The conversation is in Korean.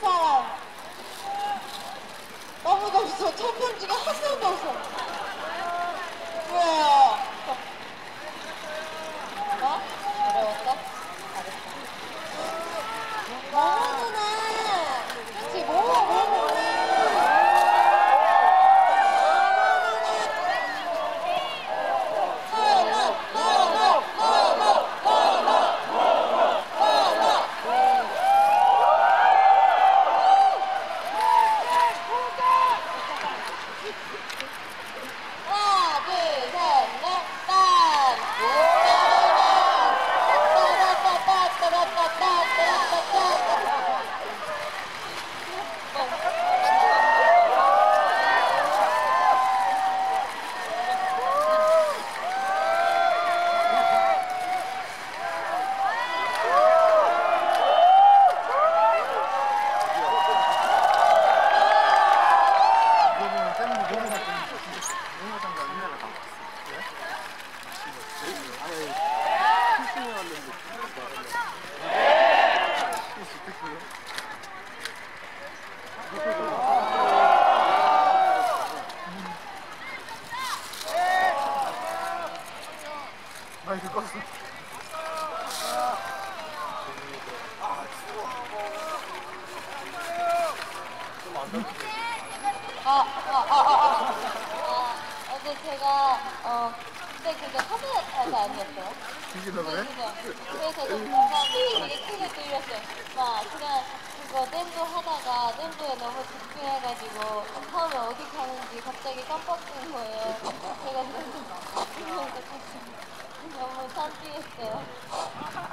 사람 너무 덥어. 천분 중에 한 명도 없어. 아이 그거 아 추워 아아 아 아 아 어제 제가, 어, 그때 그거 사진 타서 아니었어요? 뒤지다 그래? 그래서 뭔가 힘이 되게 크게 뚫렸어요. 막 그냥 그거 댄도 하다가 댄도에 너무 집중해가지고 처음에 어디 가는지 갑자기 깜빡 뜬 거예요. 다 뛰었어요.